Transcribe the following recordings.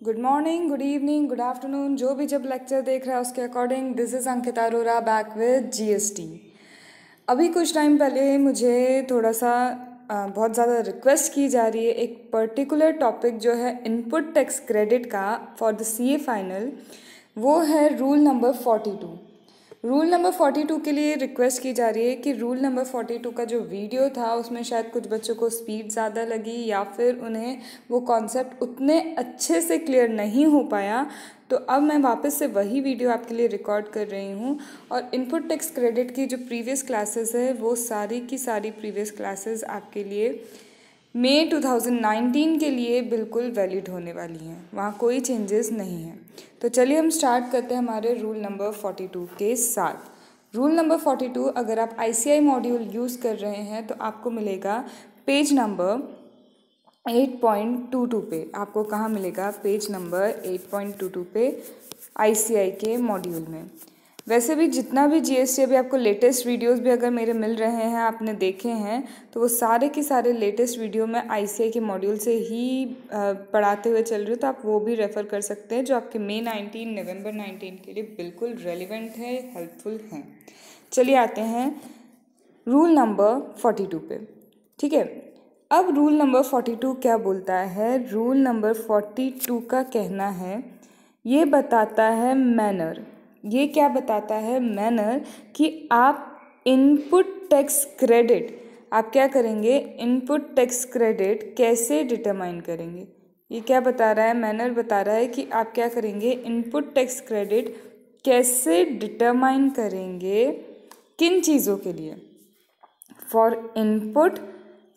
Good morning good evening good afternoon जो भी जब लेक्चर देख रहा है उसके according this is Ankita Arora back with GST अभी कुछ टाइम पहले मुझे थोड़ा सा बहुत ज़्यादा रिक्वेस्ट की जा रही है एक पर्टिकुलर टॉपिक जो है इनपुट टैक्स क्रेडिट का for the C A final वो है rule number forty two rule number forty two के लिए रिक्वेस्ट की जा रही है कि रूल नंबर फोर्टी टू का जो वीडियो था, उसमें शायद कुछ बच्चों को स्पीड ज़्यादा लगी या फिर उन्हें वो कॉन्सेप्ट उतने अच्छे से क्लियर नहीं हो पाया। तो अब मैं वापस से वही वीडियो आपके लिए रिकॉर्ड कर रही हूँ और इनपुट टैक्स क्रेडिट की जो प्रीवियस क्लासेस है, वो सारी की सारी प्रीवियस क्लासेस आपके लिए मई 2019 के लिए बिल्कुल वैलिड होने वाली हैं। वहाँ कोई चेंजेस नहीं हैं। तो चलिए हम स्टार्ट करते हैं हमारे रूल नंबर 42 के साथ। रूल नंबर 42 अगर आप आईसीआई मॉड्यूल यूज़ कर रहे हैं तो आपको मिलेगा पेज नंबर 8.22 पे। आपको कहाँ मिलेगा? पेज नंबर 8.22 पे आई के मॉड्यूल में। वैसे भी जितना भी जीएसटी अभी आपको लेटेस्ट वीडियोस भी अगर मेरे मिल रहे हैं, आपने देखे हैं तो वो सारे के सारे लेटेस्ट वीडियो में आईसीआई के मॉड्यूल से ही पढ़ाते हुए चल रही हूँ तो आप वो भी रेफ़र कर सकते हैं, जो आपके मई नाइनटीन नवंबर नाइनटीन के लिए बिल्कुल रेलिवेंट है हेल्पफुल हैं। चलिए आते हैं रूल नंबर फोर्टी टू पे। ठीक है? अब रूल नंबर फोर्टी टू क्या बोलता है? रूल नंबर फोर्टी टू का कहना है, ये बताता है मैनर ये क्या बताता है मैनर कि आप इनपुट टैक्स क्रेडिट, आप क्या करेंगे? इनपुट टैक्स क्रेडिट कैसे डिटरमाइन करेंगे? ये क्या बता रहा है? मैनर बता रहा है कि आप क्या करेंगे? इनपुट टैक्स क्रेडिट कैसे डिटरमाइन करेंगे? किन चीज़ों के लिए? For input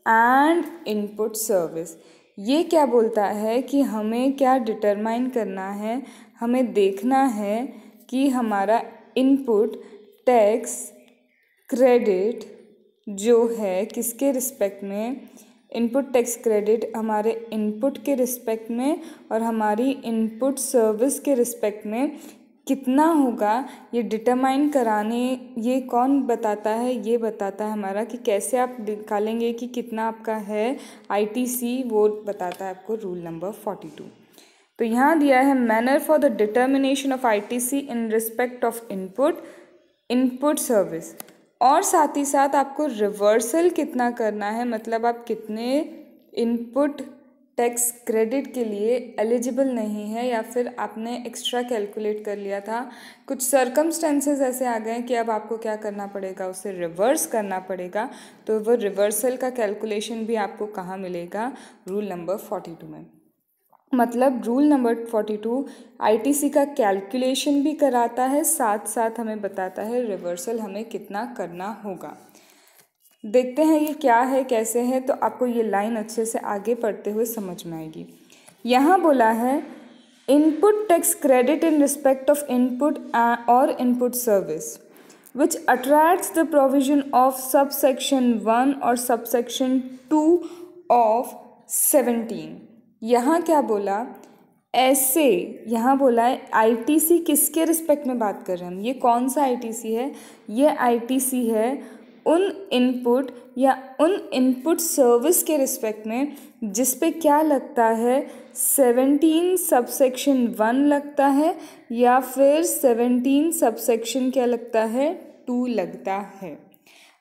and input service. ये क्या बोलता है कि हमें क्या डिटरमाइन करना है, हमें देखना है कि हमारा इनपुट टैक्स क्रेडिट जो है किसके रिस्पेक्ट में? इनपुट टैक्स क्रेडिट हमारे इनपुट के रिस्पेक्ट में और हमारी इनपुट सर्विस के रिस्पेक्ट में कितना होगा? ये डिटरमाइन कराने, ये कौन बताता है? ये बताता है हमारा कि कैसे आप निकालेंगे कि कितना आपका है? आईटीसी वो बताता है आपको रूल नंबर फोर्टी टू तो यहाँ दिया है manner for the determination of ITC in respect of input input service और साथ ही साथ आपको रिवर्सल कितना करना है मतलब आप कितने इनपुट टैक्स क्रेडिट के लिए एलिजिबल नहीं है या फिर आपने एक्स्ट्रा कैलकुलेट कर लिया था। कुछ सर्कमस्टेंसेस ऐसे आ गए कि अब आपको क्या करना पड़ेगा, उसे रिवर्स करना पड़ेगा तो वो रिवर्सल का कैलकुलेशन भी आपको कहाँ मिलेगा? रूल नंबर फोर्टी टू में। मतलब rule number forty two ITC का कैलकुलेशन भी कराता है साथ साथ हमें बताता है रिवर्सल हमें कितना करना होगा। देखते हैं ये क्या है, कैसे है तो आपको ये लाइन अच्छे से आगे पढ़ते हुए समझ में आएगी। यहाँ बोला है input tax credit in respect of input और input service which attracts the provision of sub section one और sub section two of seventeen यहाँ क्या बोला? ऐसे, यहाँ बोला है आईटीसी किसके रिस्पेक्ट में बात कर रहे हैं हम? ये कौन सा आईटीसी है? ये आईटीसी है उन इनपुट या उन इनपुट सर्विस के रिस्पेक्ट में जिस पे क्या लगता है? सेवनटीन सबसेक्शन वन लगता है या फिर सेवनटीन सबसेक्शन क्या लगता है? टू लगता है।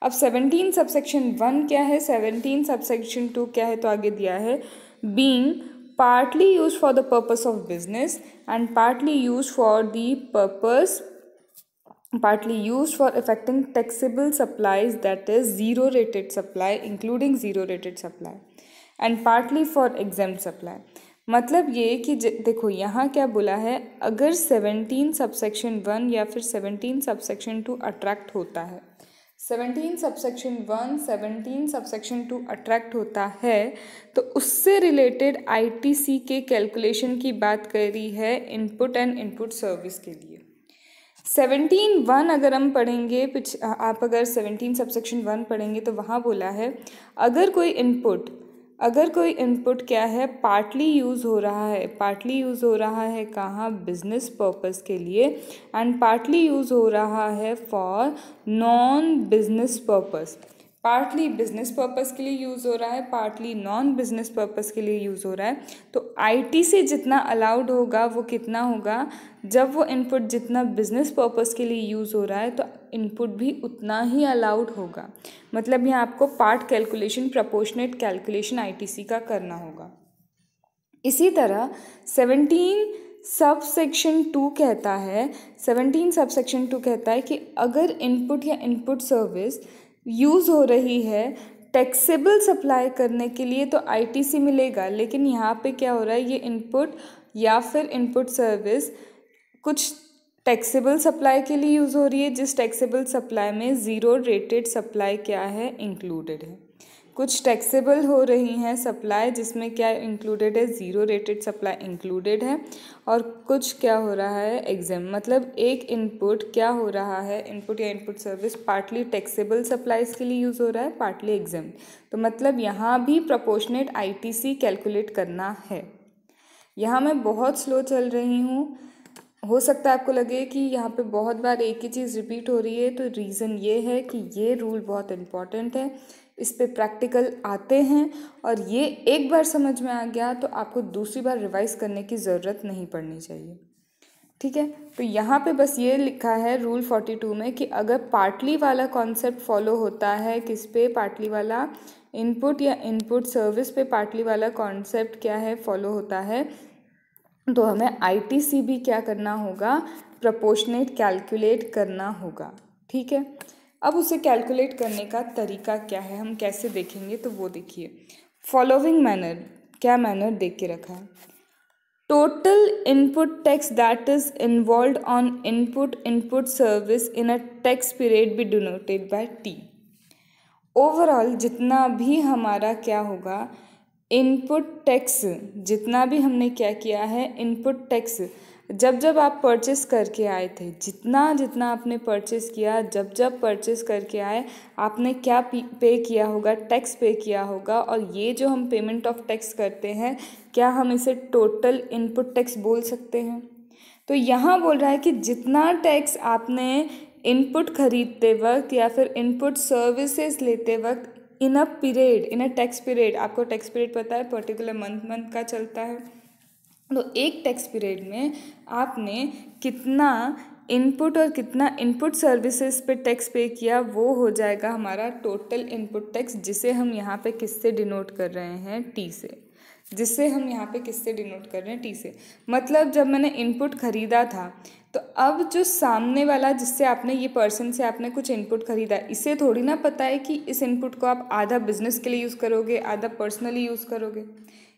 अब सेवनटीन सबसेक्शन वन क्या है? सेवनटीन सबसेक्शन टू क्या है? तो आगे दिया है। Being partly used for the purpose of business and partly used for the purpose partly used for affecting taxable supplies that is zero rated supply including zero rated supply and partly for exempt supply मतलब ये कि देखो यहाँ क्या बोला है अगर seventeen subsection one या फिर सेवनटीन सबसेक्शन टू अट्रैक्ट होता है seventeen subsection one, seventeen subsection two attract होता है तो उससे रिलेटेड आईटीसी के कैलकुलेशन की बात करी है इनपुट एंड इनपुट सर्विस के लिए। सेवनटीन वन अगर हम पढ़ेंगे आप अगर सेवनटीन सबसेक्शन वन पढ़ेंगे तो वहाँ बोला है, अगर कोई इनपुट अगर कोई इनपुट क्या है पार्टली यूज़ हो रहा है पार्टली यूज़ हो रहा है कहाँ? बिज़नेस पर्पज़ के लिए एंड पार्टली यूज़ हो रहा है for non business purpose partly business purpose के लिए यूज़ हो रहा है पार्टली नॉन बिज़नेस पर्पज़ के लिए यूज़ हो रहा है। तो आईटी से जितना अलाउड होगा, वो कितना होगा? जब वो इनपुट जितना बिज़नेस पर्पज़ के लिए यूज़ हो रहा है तो इनपुट भी उतना ही अलाउड होगा। मतलब यहाँ आपको part calculation proportionate calculation ITC का करना होगा। इसी तरह सेवनटीन सब सेक्शन टू कहता है सेवनटीन सब सेक्शन टू कहता है कि अगर इनपुट या इनपुट सर्विस यूज़ हो रही है टैक्सेबल सप्लाई करने के लिए तो आईटीसी मिलेगा, लेकिन यहाँ पे क्या हो रहा है, ये इनपुट या फिर इनपुट सर्विस कुछ टैक्सेबल सप्लाई के लिए यूज़ हो रही है, जिस टैक्सेबल सप्लाई में ज़ीरो रेटेड सप्लाई क्या है इंक्लूडेड है। कुछ टैक्सेबल हो रही हैं सप्लाई जिसमें क्या इंक्लूडेड है? ज़ीरो रेटेड सप्लाई इंक्लूडेड है। और कुछ क्या हो रहा है? एग्ज़ाम मतलब एक इनपुट क्या हो रहा है? इनपुट या input service partly taxable supplies के लिए यूज़ हो रहा है पार्टली एग्ज़ाम तो मतलब यहाँ भी प्रपोर्शनेट आईटीसी कैलकुलेट करना है। यहाँ मैं बहुत स्लो चल रही हूँ। हो सकता है आपको लगे कि यहाँ पे बहुत बार एक ही चीज़ रिपीट हो रही है तो रीज़न ये है कि ये रूल बहुत इंपॉर्टेंट है। इस पर प्रैक्टिकल आते हैं और ये एक बार समझ में आ गया तो आपको दूसरी बार रिवाइज करने की ज़रूरत नहीं पड़नी चाहिए। ठीक है? तो यहाँ पे बस ये लिखा है रूल फोर्टी टू में कि अगर पार्टली वाला कॉन्सेप्ट फॉलो होता है किस पे? पार्टली वाला इनपुट या इनपुट सर्विस पे पार्टली वाला कॉन्सेप्ट क्या है? फॉलो होता है। तो हमें आईटीसी भी क्या करना होगा? प्रपोर्शनेट कैलकुलेट करना होगा। ठीक है? अब उसे कैलकुलेट करने का तरीका क्या है, हम कैसे देखेंगे तो वो देखिए। फॉलोविंग मैनर क्या मैनर देख के रखा है? Total input tax that is involve on input input service in a tax period be denoted by T overall जितना भी हमारा क्या होगा इनपुट टैक्स जितना भी हमने क्या किया है इनपुट टैक्स जब जब आप परचेस करके आए थे, जितना जितना आपने परचेस किया, जब जब परचेस करके आए, आपने क्या पे किया होगा? टैक्स पे किया होगा और ये जो हम पेमेंट ऑफ़ टैक्स करते हैं, क्या हम इसे टोटल इनपुट टैक्स बोल सकते हैं? तो यहाँ बोल रहा है कि जितना टैक्स आपने इनपुट खरीदते वक्त या फिर इनपुट सर्विसेज़ लेते वक्त in a period in a tax period आपको टैक्स पीरियड पता है पर्टिकुलर मंथ मंथ का चलता है। तो एक टैक्स पीरियड में आपने कितना इनपुट और कितना इनपुट सर्विसेज़ पे टैक्स पे किया, वो हो जाएगा हमारा टोटल इनपुट टैक्स जिसे हम यहाँ पे किससे डिनोट कर रहे हैं? टी से। जिससे हम यहाँ पे किससे डिनोट कर रहे हैं? टी से। मतलब जब मैंने इनपुट ख़रीदा था तो अब जो सामने वाला जिससे आपने, ये पर्सन से आपने कुछ इनपुट खरीदा, इसे थोड़ी ना पता है कि इस इनपुट को आप आधा बिज़नेस के लिए यूज़ करोगे, आधा पर्सनली यूज़ करोगे।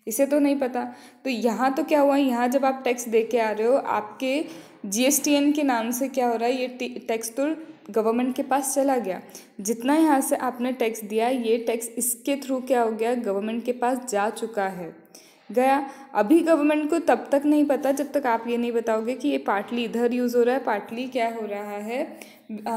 इसे तो नहीं पता। तो यहाँ तो क्या हुआ? यहाँ जब आप टैक्स दे के आ रहे हो, आपके जीएसटीएन के नाम से क्या हो रहा है? ये टैक्स तो गवर्नमेंट के पास चला गया। जितना यहाँ से आपने टैक्स दिया, ये टैक्स इसके थ्रू क्या हो गया? गवर्नमेंट के पास जा चुका है। गया। अभी गवर्नमेंट को तब तक नहीं पता, जब तक आप ये नहीं बताओगे कि ये पार्टली इधर यूज़ हो रहा है पार्टली क्या हो रहा है?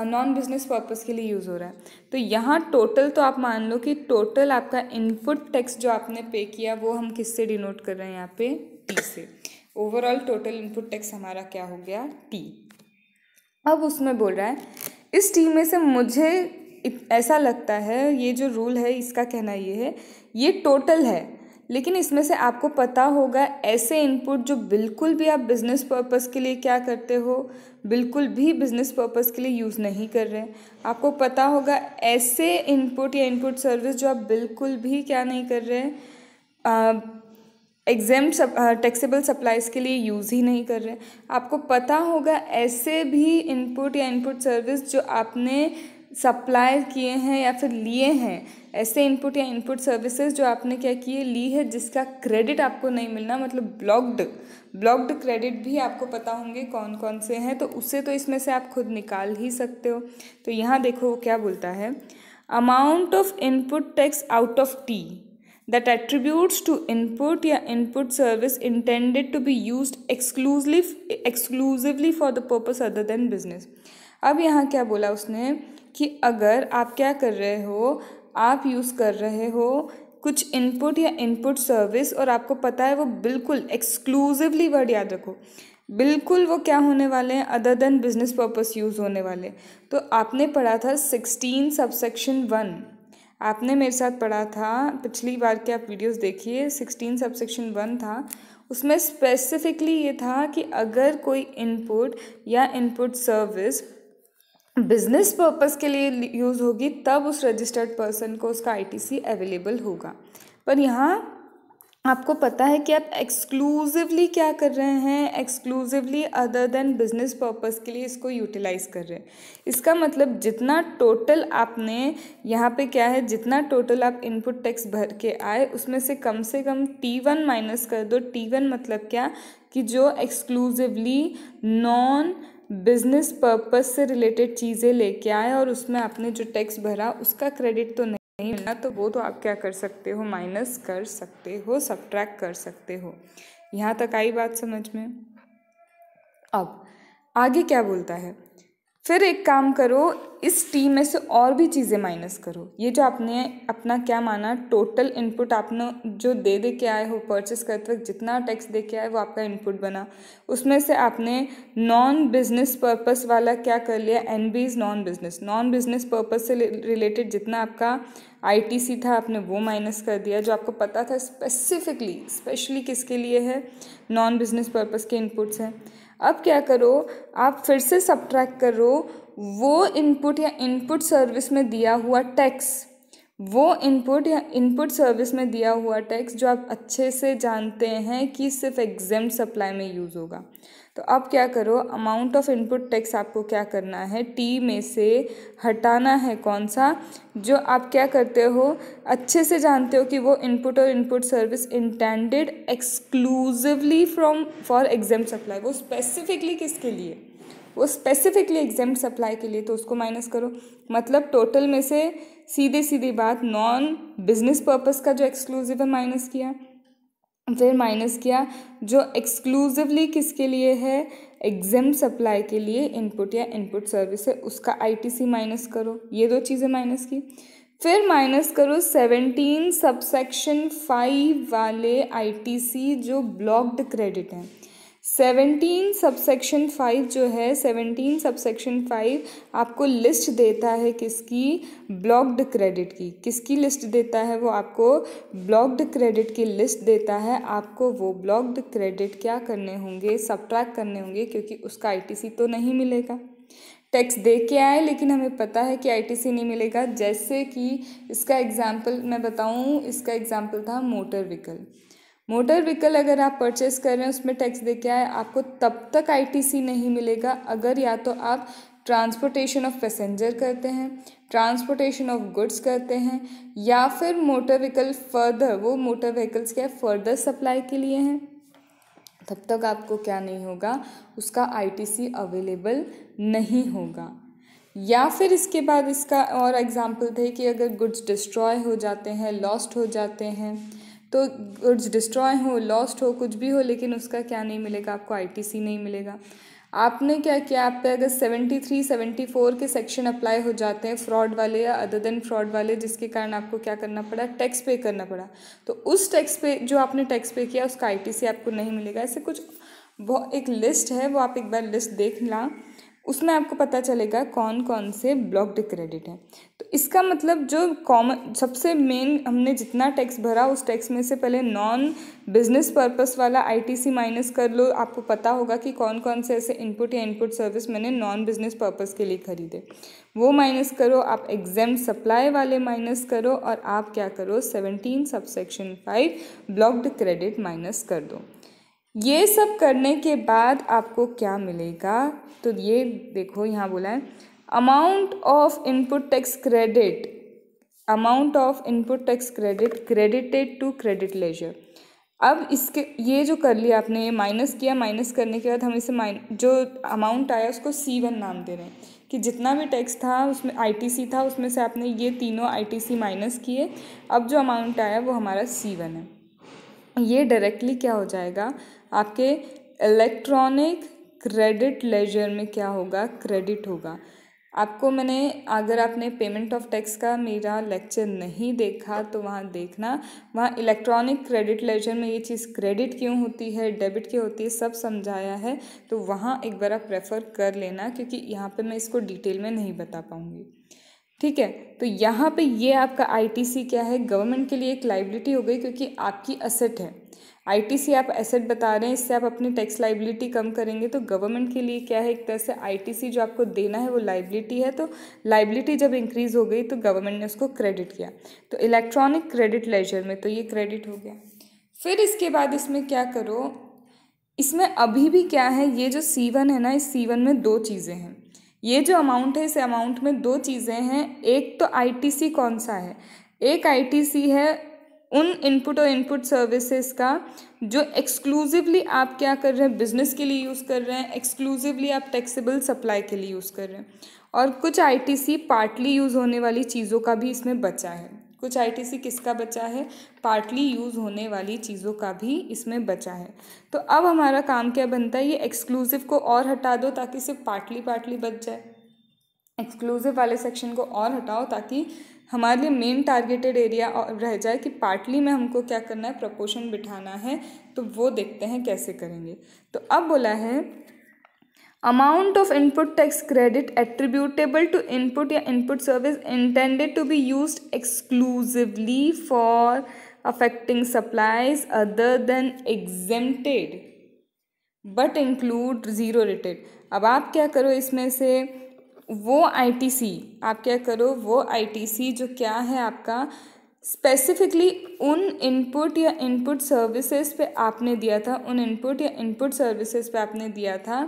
नॉन बिज़नेस पर्पज़ के लिए यूज़ हो रहा है। तो यहाँ टोटल तो आप मान लो कि टोटल आपका इनपुट टैक्स जो आपने पे किया, वो हम किससे डिनोट कर रहे हैं यहाँ पे? टी से। ओवरऑल टोटल इनपुट टैक्स हमारा क्या हो गया? टी अब उसमें बोल रहा है, इस टी में से मुझे ऐसा लगता है, ये जो रूल है, इसका कहना ये है, ये टोटल है। लेकिन इसमें से आपको पता होगा, ऐसे इनपुट जो बिल्कुल भी आप बिज़नेस पर्पज़ के लिए क्या करते हो, बिल्कुल भी बिज़नेस पर्पज़ के लिए यूज़ नहीं कर रहे आपको पता होगा, ऐसे इनपुट या इनपुट सर्विस जो आप बिल्कुल भी क्या नहीं कर रहे एग्ज़ाम टैक्सेबल सप्लाईज के लिए यूज़ ही नहीं कर रहे आपको पता होगा, ऐसे भी इनपुट या इनपुट सर्विस जो आपने सप्लाई किए हैं या फिर लिए हैं ऐसे इनपुट या इनपुट सर्विसेज़ जो आपने क्या किए, ली है, जिसका क्रेडिट आपको नहीं मिलना मतलब ब्लॉक्ड ब्लॉक्ड क्रेडिट भी आपको पता होंगे कौन कौन से हैं तो उससे तो इसमें से आप खुद निकाल ही सकते हो। तो यहाँ देखो वो क्या बोलता है amount of input tax out of T that attributes to input या input service intended to be use exclusively exclusively for the purpose other than business अब यहाँ क्या बोला उसने कि अगर आप क्या कर रहे हो आप यूज़ कर रहे हो कुछ इनपुट या इनपुट सर्विस और आपको पता है वो बिल्कुल एक्सक्लूसिवली वर्ड याद रखो। बिल्कुल वो क्या होने वाले हैं? Other than business purpose use होने वाले। तो आपने पढ़ा था सिक्सटीन सबसेक्शन वन आपने मेरे साथ पढ़ा था, पिछली बार के आप वीडियोस देखिए सिक्सटीन सबसेक्शन वन था। उसमें स्पेसिफिकली ये था कि अगर कोई इनपुट या इनपुट सर्विस बिज़नेस पर्पस के लिए यूज़ होगी, तब उस रजिस्टर्ड पर्सन को उसका आईटीसी अवेलेबल होगा। पर यहाँ आपको पता है कि आप एक्सक्लूसिवली क्या कर रहे हैं? Exclusively other than business purpose के लिए इसको यूटिलाइज कर रहे हैं। इसका मतलब जितना टोटल आपने यहाँ पे क्या है, जितना टोटल आप इनपुट टैक्स भर के आए, उसमें से कम से कम टी वन माइनस कर दो। टी वन मतलब क्या? कि जो एक्सक्लूसिवली नॉन बिज़नेस पर्पस से रिलेटेड चीज़ें लेके आए और उसमें आपने जो टैक्स भरा, उसका क्रेडिट तो नहीं मिलना तो वो तो आप क्या कर सकते हो? माइनस कर सकते हो सब्ट्रैक्ट कर सकते हो। यहाँ तक आई बात समझ में? अब, आगे क्या बोलता है? फिर एक काम करो, इस टी में से और भी चीज़ें माइनस करो। ये जो आपने अपना क्या माना टोटल इनपुट आपने जो दे दे के आए हो परचेस करते वक्त जितना टैक्स दे के आए, वो आपका इनपुट बना। उसमें से आपने नॉन बिज़नेस पर्पस वाला क्या कर लिया? N B is non business non business purpose से रिलेटेड जितना आपका आईटीसी था, आपने वो माइनस कर दिया, जो आपको पता था स्पेसिफिकली स्पेशली किसके लिए है? नॉन बिज़नेस पर्पस के इनपुट्स हैं। अब क्या करो? आप फिर से सब्ट्रैक्ट करो। वो इनपुट या इनपुट सर्विस में दिया हुआ टैक्स वो इनपुट या इनपुट सर्विस में दिया हुआ टैक्स जो आप अच्छे से जानते हैं कि सिर्फ़ एग्ज़ाम सप्लाई में यूज़ होगा। तो अब क्या करो अमाउंट ऑफ़ इनपुट टैक्स आपको क्या करना है? टी में से हटाना है कौन सा? जो आप क्या करते हो, अच्छे से जानते हो कि वो इनपुट और input service intended exclusively from for exam supply वो स्पेसिफिकली किसके लिए? वो स्पेसिफिकली एग्ज़ाम सप्लाई के लिए तो उसको माइनस करो। मतलब टोटल में से सीधे सीधी बात नॉन बिज़नेस पर्पस का जो एक्सक्लूसिव है माइनस किया। फिर माइनस किया, जो एक्सक्लूसिवली किसके लिए है? एग्ज़ाम सप्लाई के लिए इनपुट या इनपुट सर्विस है, उसका आईटीसी माइनस करो। ये दो चीज़ें माइनस की। फिर माइनस करो सेवनटीन सबसेक्शन फाइव वाले आईटीसी जो ब्लॉक्ड क्रेडिट हैं। सेवनटीन सबसेक्शन फाइव जो है, सेवनटीन सबसेक्शन फाइव आपको लिस्ट देता है किसकी? ब्लॉक्ड क्रेडिट की। किसकी लिस्ट देता है वो आपको? ब्लॉक्ड क्रेडिट की लिस्ट देता है। आपको वो ब्लॉक्ड क्रेडिट क्या करने होंगे? सब्ट्रैक्ट करने होंगे क्योंकि उसका आईटीसी तो नहीं मिलेगा। टैक्स दे के आए लेकिन हमें पता है कि आईटीसी नहीं मिलेगा। जैसे कि इसका एग्ज़ाम्पल मैं बताऊँ, इसका एग्ज़ाम्पल था मोटर व्हीकल। मोटर व्हीकल अगर आप परचेस कर रहे हैं, उसमें टैक्स दे के आए, आपको तब तक आईटीसी नहीं मिलेगा, अगर या तो आप ट्रांसपोर्टेशन ऑफ़ पैसेंजर करते हैं, ट्रांसपोर्टेशन ऑफ़ गुड्स करते हैं, या फिर मोटर व्हीकल फर्दर, वो मोटर व्हीकल्स क्या फर्दर सप्लाई के लिए हैं, तब तक आपको क्या नहीं होगा, उसका आईटीसी अवेलेबल नहीं होगा। या फिर इसके बाद इसका और एग्ज़ाम्पल थे कि अगर गुड्स डिस्ट्रॉय हो जाते हैं लॉस्ट हो जाते हैं तो गुड्स डिस्ट्रॉय हो लॉस्ट हो, कुछ भी हो, लेकिन उसका क्या नहीं मिलेगा? आपको आईटीसी नहीं मिलेगा। आपने क्या किया? आप पे अगर सेवेंटी थ्री सेवेंटी फोर के सेक्शन अप्लाई हो जाते हैं फ्रॉड वाले या अदर देन फ्रॉड वाले, जिसके कारण आपको क्या करना पड़ा? टैक्स पे करना पड़ा। तो उस टैक्स पे जो आपने टैक्स पे किया, उसका आईटीसी आपको नहीं मिलेगा। ऐसे कुछ एक लिस्ट है, वो आप एक बार लिस्ट देख ला। उसमें आपको पता चलेगा कौन कौन से ब्लॉक्ड क्रेडिट हैं। तो इसका मतलब जो कॉमन सबसे मेन हमने जितना टैक्स भरा, उस टैक्स में से पहले नॉन बिज़नेस पर्पस वाला आईटीसी माइनस कर लो। आपको पता होगा कि कौन कौन से ऐसे इनपुट या इनपुट सर्विस मैंने नॉन बिज़नेस पर्पस के लिए खरीदे। वो माइनस करो, आप एग्ज़ाम सप्लाई वाले माइनस करो और आप क्या करो? Seventeen subsection five blocked credit minus कर दो। ये सब करने के बाद आपको क्या मिलेगा? तो ये देखो, यहाँ बोला है amount of input tax credit amount of input tax credit credited to credit ledger अब इसके, ये जो कर लिया आपने, ये माइनस किया माइनस करने के बाद हम इसे माइन जो अमाउंट आया उसको सी वन नाम दे रहे हैं। कि जितना भी टैक्स था, उसमें आईटीसी था, उसमें से आपने ये तीनों आईटीसी माइनस किए। अब जो अमाउंट आया वो हमारा सी वन है। ये डायरेक्टली क्या हो जाएगा? आपके इलेक्ट्रॉनिक क्रेडिट लेजर में क्या होगा? क्रेडिट होगा। आपको मैंने, अगर आपने पेमेंट ऑफ़ टैक्स का मेरा लेक्चर नहीं देखा तो वहाँ देखना। वहाँ इलेक्ट्रॉनिक क्रेडिट लेजर में ये चीज़ क्रेडिट क्यों होती है डेबिट क्यों होती है, सब समझाया है। तो वहाँ एक बार आप रेफ़र कर लेना, क्योंकि यहाँ पे मैं इसको डिटेल में नहीं बता पाऊँगी। ठीक है? तो यहाँ पे ये आपका आईटीसी क्या है? गवर्नमेंट के लिए एक लाइबिलिटी हो गई क्योंकि आपकी असेट है। आईटीसी आप एसेट बता रहे हैं, इससे आप अपनी टैक्स लाइबिलिटी कम करेंगे तो गवर्नमेंट के लिए क्या है? एक तरह से आईटीसी जो आपको देना है, वो लाइबिलिटी है। तो लाइबिलिटी जब इंक्रीज हो गई तो गवर्नमेंट ने उसको क्रेडिट किया। तो इलेक्ट्रॉनिक क्रेडिट लेजर में तो ये क्रेडिट हो गया। फिर इसके बाद इसमें क्या करो? इसमें अभी भी क्या है? ये जो सी है ना, इस सी में दो चीज़ें हैं। ये जो अमाउंट है, इस अमाउंट में दो चीज़ें हैं। एक तो आईटीसी कौन सा है? एक आईटीसी है उन इनपुट और इनपुट सर्विसेज़ का जो एक्सक्लूसिवली आप क्या कर रहे हैं बिज़नेस के लिए यूज़ कर रहे हैं एक्सक्लूसिवली आप टैक्सेबल सप्लाई के लिए यूज़ कर रहे हैं। और कुछ आईटीसी पार्टली यूज़ होने वाली चीज़ों का भी इसमें बचा है। कुछ आईटीसी किसका बचा है? पार्टली यूज़ होने वाली चीज़ों का भी इसमें बचा है। तो अब हमारा काम क्या बनता है? ये एक्सक्लूसिव को और हटा दो ताकि सिर्फ़ पार्टली पार्टली बच जाए। एक्सक्लूसिव वाले सेक्शन को और हटाओ ताकि हमारे लिए मेन टारगेटेड एरिया रह जाए कि पार्टली में हमको क्या करना है? प्रपोशन बिठाना है। तो वो देखते हैं कैसे करेंगे। तो अब बोला है amount of input tax credit attributable to input या input service intended to be use exclusively for affecting supplies other than exempted but include zero rated अब आप क्या करो इसमें से? वो आईटीसी आप क्या करो? वो आईटीसी जो क्या है आपका? स्पेसिफिकली उन इनपुट या इनपुट सर्विसेज़ पे आपने दिया था, उन इनपुट या इनपुट सर्विसेज़ पे आपने दिया था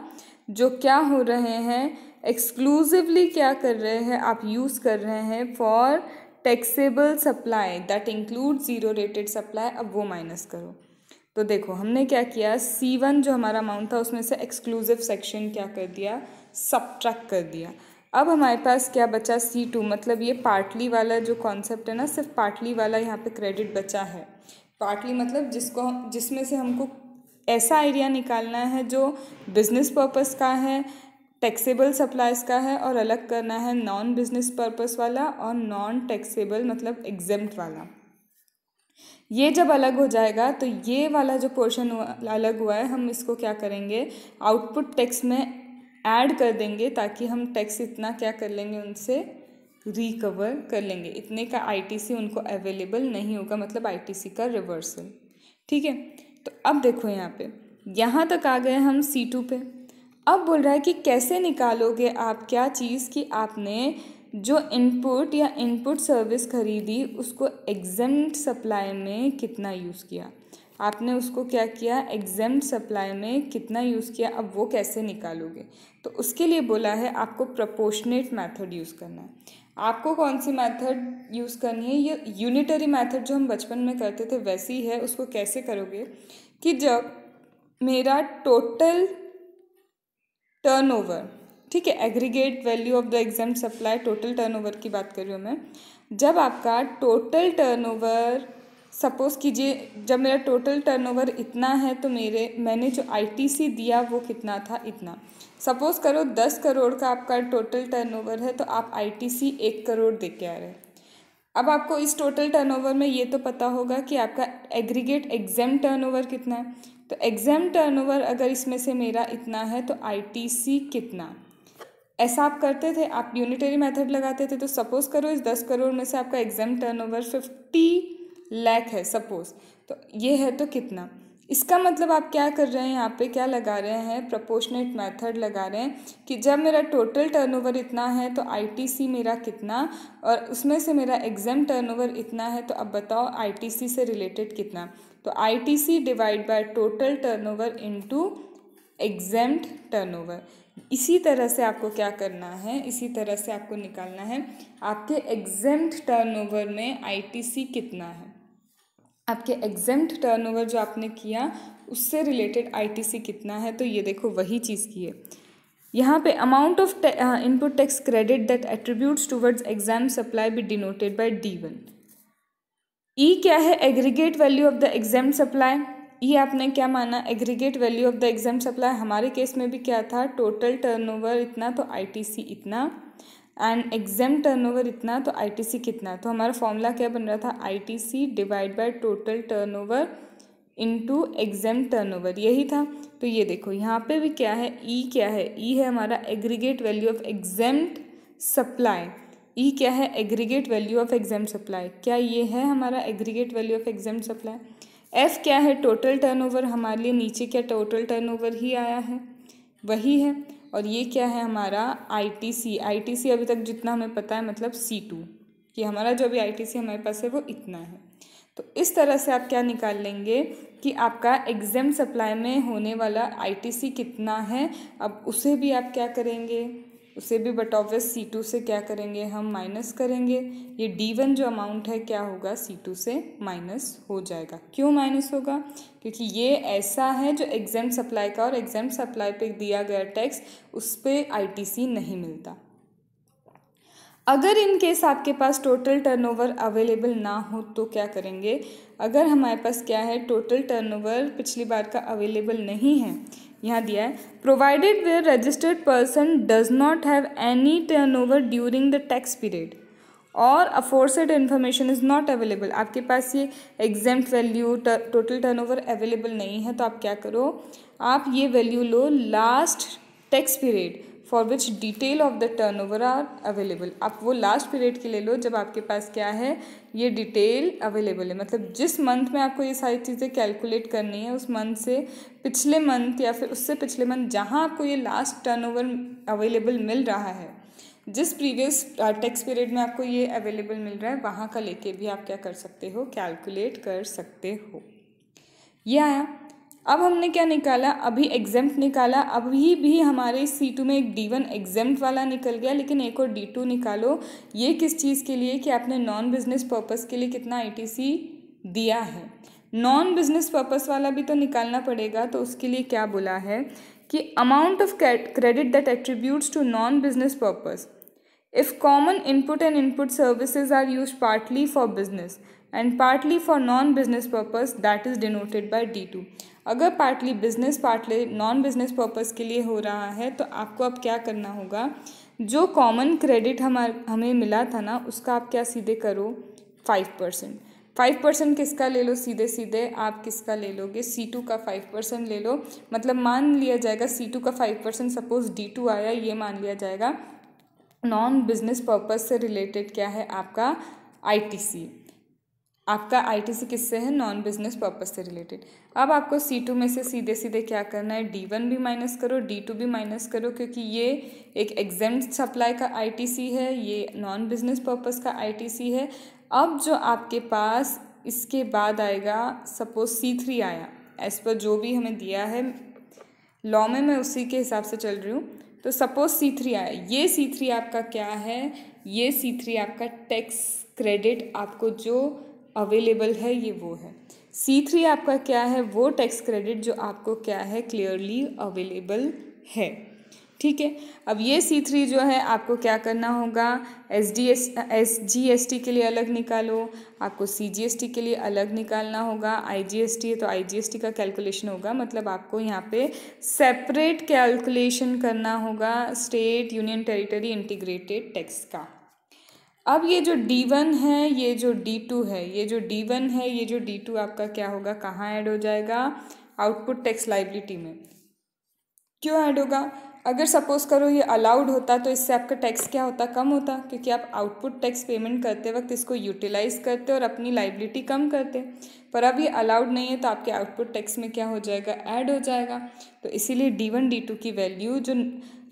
जो क्या हो रहे हैं एक्सक्लूसिवली क्या कर रहे हैं, आप यूज़ कर रहे हैं for taxable supply that include zero rated supply अब वो माइनस करो। तो देखो, हमने क्या किया? सी वन जो हमारा अमाउंट था, उसमें से एक्सक्लूसिव सेक्शन क्या कर दिया? सब्ट्रैक्ट कर दिया। अब हमारे पास क्या बचा? सी टू मतलब ये पार्टली वाला जो कॉन्सेप्ट है ना, सिर्फ़ पार्टली वाला यहाँ पे क्रेडिट बचा है। पार्टली मतलब जिसको जिसमें से हमको ऐसा एरिया निकालना है जो बिज़नेस पर्पस का है टैक्सेबल सप्लाईज का है और अलग करना है नॉन बिज़नेस पर्पस वाला और नॉन टैक्सेबल मतलब एग्जेम्प्ट वाला। ये जब अलग हो जाएगा तो ये वाला जो पोर्शन अलग हुआ है, हम इसको क्या करेंगे? आउटपुट टैक्स में ऐड कर देंगे ताकि हम टैक्स इतना क्या कर लेंगे, उनसे रिकवर कर लेंगे। इतने का आईटीसी उनको अवेलेबल नहीं होगा मतलब आईटीसी का रिवर्सल ठीक है? तो अब देखो यहाँ पे। यहाँ तक आ गए हम सी टू पे। अब बोल रहा है कि कैसे निकालोगे आप? क्या चीज़ कि आपने जो इनपुट या इनपुट सर्विस खरीदी, उसको एग्ज़ाम सप्लाई में कितना यूज़ किया? आपने उसको क्या किया? एग्ज़ाम सप्लाई में कितना यूज़ किया? अब वो कैसे निकालोगे? तो उसके लिए बोला है आपको प्रपोशनेट मेथड यूज़ करना है। आपको कौन सी मेथड यूज़ करनी है? ये यूनिटरी मेथड जो हम बचपन में करते थे, वैसी है उसको कैसे करोगे कि जब मेरा टोटल टर्नओवर ठीक है aggregate value of the exam supply total turnover की बात कर रही हूँ मैं, जब आपका टोटल टर्नओवर सपोज़ कीजिए, जब मेरा टोटल टर्नओवर इतना है तो मेरे, मैंने जो आईटीसी दिया वो कितना था? इतना। सपोज़ करो दस करोड़ का आपका टोटल टर्नओवर है तो आप आईटीसी एक करोड़ दे के आ रहे हैं। अब आपको इस टोटल टर्नओवर में ये तो पता होगा कि आपका एग्रीगेट एग्ज़ाम टर्नओवर कितना है। तो एग्ज़ाम टर्नओवर अगर इसमें से मेरा इतना है तो आईटीसी कितना? ऐसा आप करते थे, आप यूनिटरी मेथड लगाते थे तो सपोज़ करो इस दस करोड़ में से आपका एग्ज़ाम टर्नओवर फिफ्टी लैख है सपोज़ तो ये है तो कितना? इसका मतलब आप क्या कर रहे हैं यहाँ पे? क्या लगा रहे हैं? प्रपोशनेट मेथड लगा रहे हैं कि जब मेरा टोटल टर्नओवर इतना है तो आईटीसी मेरा कितना और उसमें से मेरा एग्ज़ाम टर्नओवर इतना है तो अब बताओ आईटीसी से रिलेटेड कितना? तो ITC divide by total turnover into exempt turnover इसी तरह से आपको क्या करना है? इसी तरह से आपको निकालना है। आपके एग्जाम्ड टर्नओवर में आईटीसी कितना है? आपके एग्जाम्ड टर्नओवर जो आपने किया, उससे रिलेटेड आईटीसी कितना है? तो ये देखो, वही चीज़ की है। यहाँ पे amount of input tax credit that attributes towards exam supply be denoted by D one E क्या है? Aggregate value of the exam supply ये आपने क्या माना? Aggregate value of the exam supply हमारे केस में भी क्या था? टोटल टर्नओवर इतना तो आईटीसी इतना एंड एग्ज़ाम टर्नओवर इतना तो आईटीसी कितना? तो हमारा फॉर्मूला क्या बन रहा था? ITC divide by total turnover into exam turnover यही था। तो ये देखो, यहाँ पे भी क्या है? ई e क्या है? ई e है हमारा aggregate value of exam supply E क्या है? Aggregate value of exam supply क्या ये है हमारा aggregate value of exam supply F क्या है? टोटल टर्नओवर हमारे लिए नीचे क्या टोटल टर्नओवर ही आया है? वही है। और ये क्या है हमारा आईटीसी आईटीसी अभी तक जितना हमें पता है मतलब सी टू कि हमारा जो अभी आईटीसी हमारे पास है, वो इतना है। तो इस तरह से आप क्या निकाल लेंगे कि आपका एग्ज़ाम सप्लाई में होने वाला आईटीसी कितना है, अब उसे भी आप क्या करेंगे? उसे भी बट ऑब्वियस सी टू से क्या करेंगे? हम माइनस करेंगे। ये डी वन जो अमाउंट है, क्या होगा? सी टू से माइनस हो जाएगा। क्यों माइनस होगा? क्योंकि ये ऐसा है जो एग्ज़ाम सप्लाई का और एग्ज़ाम सप्लाई पे दिया गया टैक्स उस पर आई नहीं मिलता। अगर इन केस आपके पास टोटल टर्नओवर अवेलेबल ना हो तो क्या करेंगे? अगर हमारे पास क्या है? टोटल टर्नओवर पिछली बार का अवेलेबल नहीं है यहाँ दिया है provided where registered person does not have any turnover during the tax period और aforesaid information is not available आपके पास ये exam value total turnover available नहीं है तो आप क्या करो? आप ये value low last tax period for which detail of the turnover are available आप वो लास्ट पीरियड के ले लो जब आपके पास क्या है, ये डिटेल अवेलेबल है। मतलब जिस मंथ में आपको ये सारी चीज़ें कैलकुलेट करनी है, उस मंथ से पिछले मंथ या फिर उससे पिछले मंथ जहाँ आपको ये लास्ट टर्न ओवर अवेलेबल मिल रहा है, जिस प्रीवियस टैक्स पीरियड में आपको ये अवेलेबल मिल रहा है, वहाँ का लेके भी आप क्या कर सकते हो कैलकुलेट कर सकते हो। ये आया। अब हमने क्या निकाला? अभी एग्जाम्प्ट निकाला। अभी भी हमारे सी टू में एक डी वन वाला निकल गया, लेकिन एक और डी टू निकालो। ये किस चीज़ के लिए? कि आपने नॉन बिज़नेस पर्पज़ के लिए कितना आईटीसी दिया है। नॉन बिज़नेस पर्पज़ वाला भी तो निकालना पड़ेगा तो उसके लिए क्या बोला है? कि amount of credit that attributes to non business purpose if common input and input services are use partly for business and partly for non business purpose that is denoted by D two अगर partly business partly non business purpose के लिए हो रहा है तो आपको अब क्या करना होगा? जो कॉमन क्रेडिट हमार, हमें मिला था ना, उसका आप क्या सीधे करो? फाइव परसेंट फाइव परसेंट किसका ले लो? सीधे सीधे आप किसका ले लोगे? सी टू का फाइव परसेंट ले लो। मतलब मान लिया जाएगा सी टू का five percent suppose D two आया, ये मान लिया जाएगा। नॉन बिज़नेस पर्पज़ से रिलेटेड क्या है? आपका आईटीसी आपका आईटीसी किससे है? नॉन बिज़नेस पर्पज से रिलेटेड अब आपको सी टू में से सीधे सीधे क्या करना है? डी वन भी माइनस करो डी टू भी माइनस करो, क्योंकि ये एक एग्ज़ाम सप्लाई का आईटीसी है, ये नॉन बिज़नेस पर्पज का आईटीसी है। अब जो आपके पास इसके बाद आएगा सपोज़ सी थ्री आया। एज पर जो भी हमें दिया है लॉ में मैं उसी के हिसाब से चल रही हूँ। तो सपोज़ सी थ्री आया। ये सी थ्री आपका क्या है? ये सी थ्री आपका टैक्स क्रेडिट आपको जो अवेलेबल है, ये वो है। सी थ्री आपका क्या है? वो टैक्स क्रेडिट जो आपको क्या है? क्लियरली अवेलेबल है। ठीक है? अब ये सी थ्री जो है, आपको क्या करना होगा? S D S S G S T के लिए अलग निकालो। आपको सी जी एस टी के लिए अलग निकालना होगा। आई जी एस टी है तो आई जी एस टी का कैलकुलेशन होगा। मतलब आपको यहाँ पे सेपरेट कैलकुलेशन करना होगा। State union territory integrated tax का। अब ये जो डी वन है, ये जो डी टू है, ये जो डी वन है, ये जो डी टू आपका क्या होगा, कहाँ ऐड हो जाएगा? आउटपुट टैक्स लाइबिलिटी में। क्यों ऐड होगा? अगर सपोज़ करो ये अलाउड होता तो इससे आपका टैक्स क्या होता? कम होता, क्योंकि आप आउटपुट टैक्स पेमेंट करते वक्त इसको यूटिलाइज करते और अपनी लाइबिलिटी कम करते। पर अब ये अलाउड नहीं है तो आपके आउटपुट टैक्स में क्या हो जाएगा? ऐड हो जाएगा। तो इसीलिए डी वन डी टू की वैल्यू जो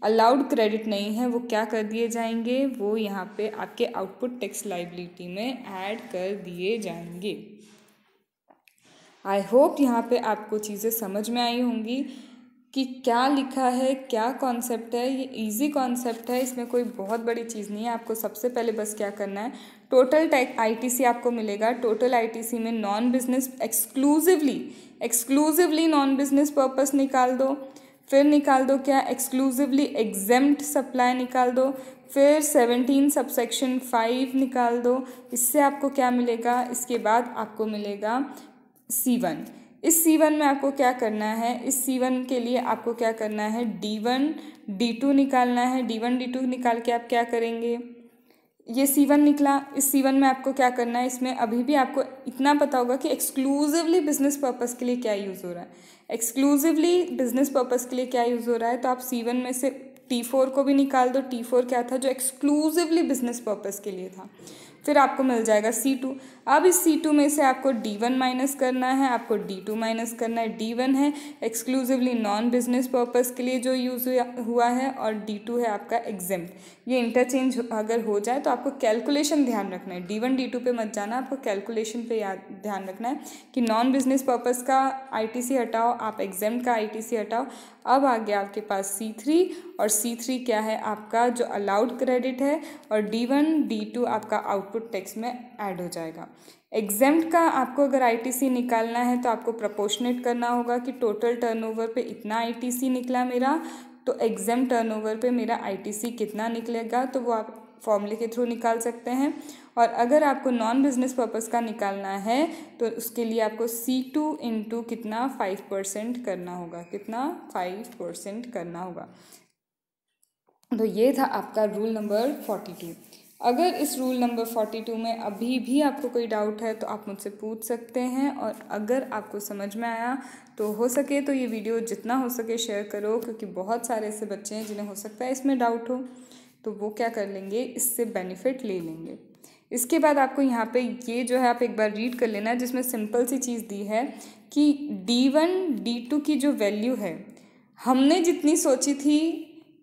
अलाउड क्रेडिट नहीं है, वो क्या कर दिए जाएँगे? वो यहाँ पे आपके आउटपुट टैक्स लाइबिलिटी में ऐड कर दिए जाएँगे। आई होप यहाँ पे आपको चीज़ें समझ में आई होंगी कि क्या लिखा है, क्या कॉन्सेप्ट है, ये इजी कॉन्सेप्ट है, इसमें कोई बहुत बड़ी चीज़ नहीं है। आपको सबसे पहले बस क्या करना है टोटल टैक आईटीसी आपको मिलेगा। टोटल आईटीसी में non business exclusively exclusively non business purpose निकाल दो। फिर निकाल दो क्या? एक्सक्लूसिवली एग्जेम्प्ट सप्लाई निकाल दो। फिर सेवनटीन सबसेक्शन फाइव निकाल दो। इससे आपको क्या मिलेगा? इसके बाद आपको मिलेगा सी वन इस सी वन में आपको क्या करना है? इस सी वन के लिए आपको क्या करना है? डी वन डी टू निकालना है। डी वन डी टू निकाल के आप क्या करेंगे? ये सी वन निकला। इस सी वन में आपको क्या करना है? इसमें अभी भी आपको इतना पता होगा कि एक्सक्लूसिवली बिज़नेस पर्पज़ के लिए क्या यूज़ हो रहा है। एक्सक्लूसिवली बिज़नेस पर्पज़ के लिए क्या यूज़ हो रहा है? तो आप सी वन में से टी फोर को भी निकाल दो। टी फोर क्या था? जो एक्सक्लूसिवली बिज़नेस पर्पज़ के लिए था। फिर आपको मिल जाएगा सी टू अब इस सी टू में से आपको डी वन माइनस करना है, आपको डी टू माइनस करना है। डी वन है एक्सक्लूसिवली नॉन बिज़नेस पर्पज़ के लिए जो यूज़ हुआ है और डी टू है आपका एग्ज़ाम ये इंटरचेंज अगर हो जाए तो आपको कैलकुलेशन ध्यान रखना है। डी वन डी टू पे मत जाना, आपको कैलकुलेशन पे याद, ध्यान रखना है कि नॉन बिज़नेस पर्पज़ का आईटीसी हटाओ, आप एग्ज़ाम का आईटीसी हटाओ। अब आ गया आपके पास सी थ्री और सी थ्री क्या है आपका जो अलाउड क्रेडिट है और डी वन डी टू आपका आउटपुट टैक्स में ऐड हो जाएगा। एग्जाम्ट का आपको अगर आईटीसी निकालना है तो आपको प्रपोर्शनेट करना होगा कि टोटल टर्नओवर पे इतना आईटीसी निकला मेरा तो एग्ज़ाम टर्नओवर पे मेरा आईटीसी कितना निकलेगा तो वो आप फॉर्मूले के थ्रू निकाल सकते हैं। और अगर आपको नॉन बिज़नेस पर्पज़ का निकालना है तो उसके लिए आपको सी टू इंटू कितना फाइव परसेंट करना होगा, कितना फाइव परसेंट करना होगा। तो ये था आपका रूल नंबर फोर्टी टू अगर इस रूल नंबर फोर्टी टू में अभी भी आपको कोई डाउट है तो आप मुझसे पूछ सकते हैं और अगर आपको समझ में आया तो हो सके तो ये वीडियो जितना हो सके शेयर करो, क्योंकि बहुत सारे ऐसे बच्चे हैं जिन्हें हो सकता है इसमें डाउट हो। तो वो क्या कर लेंगे, इससे बेनिफिट ले लेंगे। इसके बाद आपको यहाँ पे ये जो है आप एक बार रीड कर लेना, जिसमें सिंपल सी चीज़ दी है कि डी वन डी टू की जो वैल्यू है, हमने जितनी सोची थी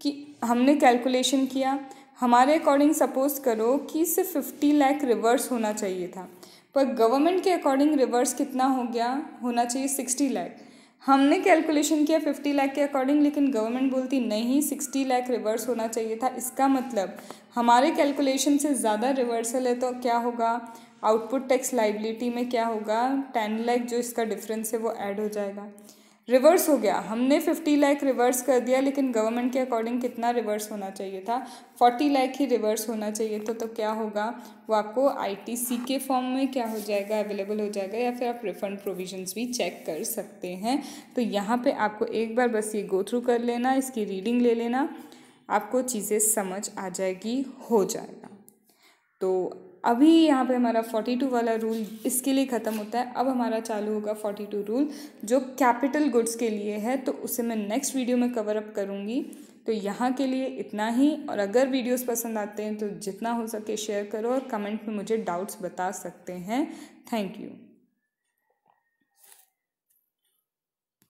कि हमने कैलकुलेशन किया, हमारे अकॉर्डिंग सपोज़ करो कि सिर्फ़ फिफ्टी लाख रिवर्स होना चाहिए था, पर गवर्नमेंट के अकॉर्डिंग रिवर्स कितना हो गया? होना चाहिए सिक्सटी लाख हमने कैलकुलेशन किया फिफ्टी लाख के अकॉर्डिंग लेकिन गवर्नमेंट बोलती नहीं सिक्सटी लाख रिवर्स होना चाहिए था। इसका मतलब हमारे कैलकुलेशन से ज़्यादा रिवर्सल है तो क्या होगा? आउटपुट टैक्स लाइबिलिटी में क्या होगा? टेन लाख जो इसका डिफरेंस है वो ऐड हो जाएगा। रिवर्स हो गया। हमने फिफ्टी लाख रिवर्स कर दिया, लेकिन गवर्नमेंट के अकॉर्डिंग कितना रिवर्स होना चाहिए था? फोर्टी लाख ही रिवर्स होना चाहिए था तो क्या होगा? वो आपको आईटीसी के फॉर्म में क्या हो जाएगा? अवेलेबल हो जाएगा, या फिर आप रिफंड प्रोविजंस भी चेक कर सकते हैं। तो यहाँ पे आपको एक बार बस ये गो थ्रू कर लेना, इसकी रीडिंग ले लेना। आपको चीज़ें समझ आ जाएगी, हो जाएगा। तो अभी यहाँ पे हमारा फोर्टी टू वाला रूल इसके लिए ख़त्म होता है। अब हमारा चालू होगा फोर्टी टू रूल जो कैपिटल गुड्स के लिए है तो उसे मैं नेक्स्ट वीडियो में कवर अप करूँगी। तो यहाँ के लिए इतना ही, और अगर वीडियोस पसंद आते हैं तो जितना हो सके शेयर करो और कमेंट में मुझे डाउट्स बता सकते हैं। Thank you